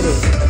Figueiredo.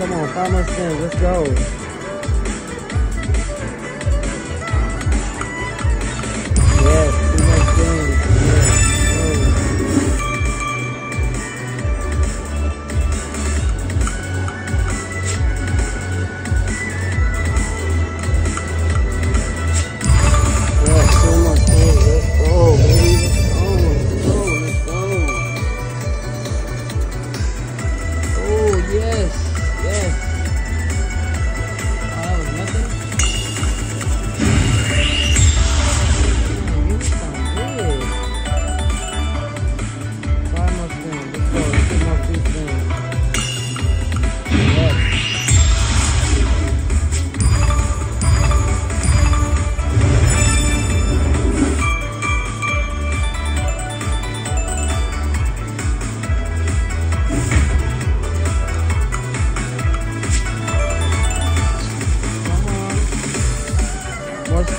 Come on, five months in. Let's go.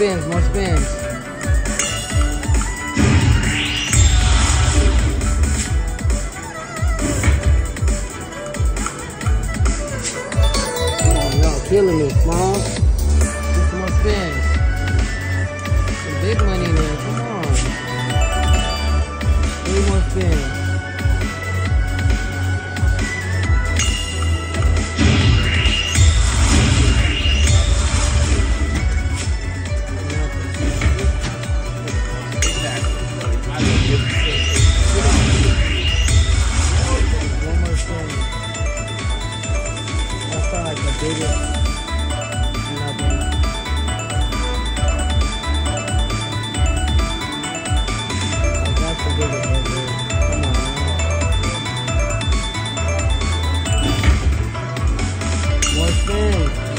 spins, more spins. Oh, y'all killing me, Smalls. Yeah.